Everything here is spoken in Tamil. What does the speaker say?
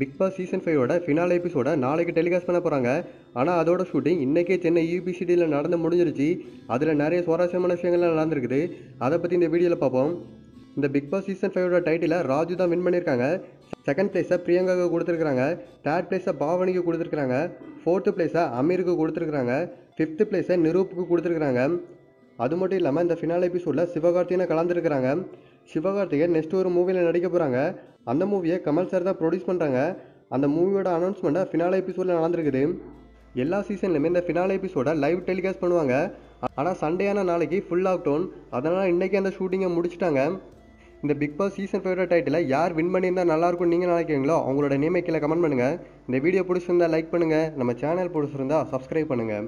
பிக் பாஸ் சீசன் ஃபைவோட ஃபினால் எபிசோட நாளைக்கு டெலிகாஸ்ட் பண்ண போகிறாங்க ஆனால் அதோட ஷூட்டிங் இன்றைக்கே சென்னை யூபிசிடியில் நடந்து முடிஞ்சிருச்சு. அதில் நிறைய சுவாரஸ்யமான விஷயங்கள்லாம் நடந்திருக்குது. அதை பற்றி இந்த வீடியோவில் பார்ப்போம். இந்த பிக் பாஸ் சீசன் ஃபைவோட டைட்டிலை ராஜு தான் வின் பண்ணியிருக்காங்க. செகண்ட் பிளேஸை பிரியங்காவுக்கு கொடுத்துருக்குறாங்க. தேர்ட் பிளேஸை பாவனிக்கு கொடுத்துருக்குறாங்க. ஃபோர்த்து பிளேஸை அமீருக்கு கொடுத்துருக்குறாங்க. ஃபிஃப்த்து பிளேஸை நிரூப்புக்கு கொடுத்துருக்குறாங்க. அது மட்டும் இல்லாமல் இந்த ஃபினால் எபிசோடில் சிவகார்த்திகனை கலந்துருக்குறாங்க. சிவகார்த்திகேயன் நெக்ஸ்ட் ஒரு மூவியில் நடிக்க போகிறாங்க அந்த மூவியை கமல் சார் தான் ப்ரொடியூஸ் பண்ணுறாங்க அந்த மூவியோட அனௌன்ஸ்மெண்ட்டை ஃபினால எபிசோடில் நடந்திருக்குது. எல்லா சீசன்லையுமே இந்த ஃபினால எபிசோடை லைவ் டெலிகாஸ்ட் பண்ணுவாங்க. ஆனால் சண்டேயான நாளைக்கு ஃபுல் லாக்டவுன் அதனால் இன்றைக்கி அந்த ஷூட்டிங்கை முடிச்சிட்டாங்க. இந்த Bigg Boss season favourite title யார் வின் பண்ணியிருந்தால் நல்லாயிருக்கும் நீங்கள் நினைக்கிறீங்களோ அவங்களோட நேமை கீழே கமெண்ட் பண்ணுங்கள் இந்த வீடியோ பிடிச்சிருந்தா லைக் பண்ணுங்கள் நம்ம சேனல் பிடிச்சிருந்தா சப்ஸ்கிரைப் பண்ணுங்கள்